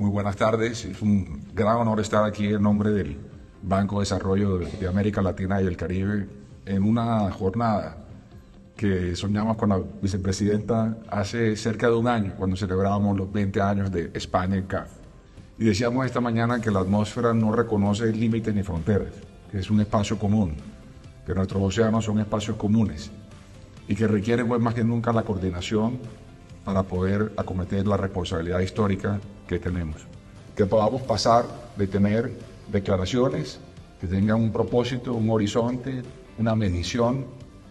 Muy buenas tardes. Es un gran honor estar aquí en nombre del Banco de Desarrollo de América Latina y el Caribe en una jornada que soñamos con la vicepresidenta hace cerca de un año, cuando celebrábamos los 20 años de España en CAF. Y decíamos esta mañana que la atmósfera no reconoce límites ni fronteras, que es un espacio común, que nuestros océanos son espacios comunes y que requieren pues, más que nunca la coordinación para poder acometer la responsabilidad histórica que tenemos. Que podamos pasar de tener declaraciones que tengan un propósito, un horizonte, una medición,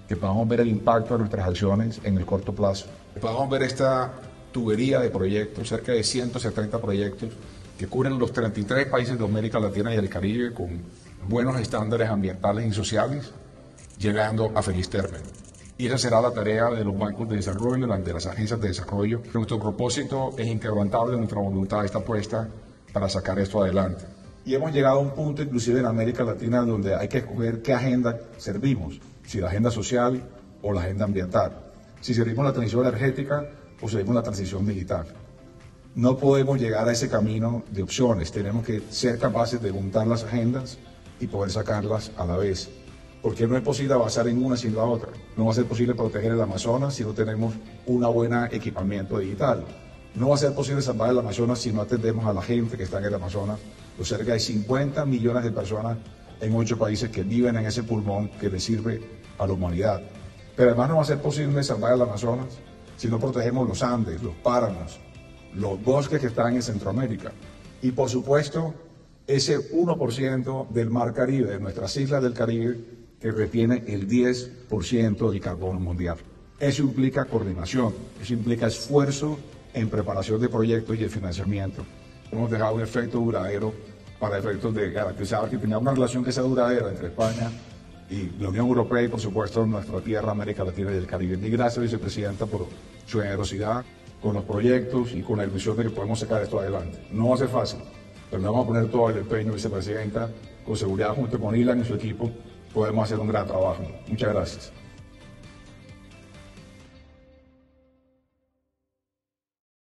que podamos ver el impacto de nuestras acciones en el corto plazo. Que podamos ver esta tubería de proyectos, cerca de 170 proyectos que cubren los 33 países de América Latina y el Caribe con buenos estándares ambientales y sociales, llegando a feliz término. Y esa será la tarea de los bancos de desarrollo, de las agencias de desarrollo. Nuestro propósito es inquebrantable, nuestra voluntad está puesta para sacar esto adelante. Y hemos llegado a un punto, inclusive en América Latina, donde hay que escoger qué agenda servimos, si la agenda social o la agenda ambiental, si servimos la transición energética o servimos la transición digital. No podemos llegar a ese camino de opciones, tenemos que ser capaces de juntar las agendas y poder sacarlas a la vez porque no es posible avanzar en una sin la otra. No va a ser posible proteger el Amazonas si no tenemos un buen equipamiento digital. No va a ser posible salvar el Amazonas si no atendemos a la gente que está en el Amazonas, los cerca de 50 millones de personas en ocho países que viven en ese pulmón que le sirve a la humanidad. Pero además no va a ser posible salvar el Amazonas si no protegemos los Andes, los páramos, los bosques que están en Centroamérica. Y por supuesto, ese 1% del mar Caribe, de nuestras islas del Caribe, que retiene el 10% del carbono mundial. Eso implica coordinación, eso implica esfuerzo en preparación de proyectos y de financiamiento. Hemos dejado un efecto duradero para efectos de garantizar que tengamos una relación que sea duradera entre España y la Unión Europea y por supuesto nuestra tierra, América Latina y el Caribe. Y gracias, vicepresidenta, por su generosidad con los proyectos y con la ilusión de que podemos sacar esto adelante. No va a ser fácil, pero vamos a poner todo el empeño, vicepresidenta, con seguridad junto con Ilan y su equipo, podemos hacer un gran trabajo. Muchas gracias.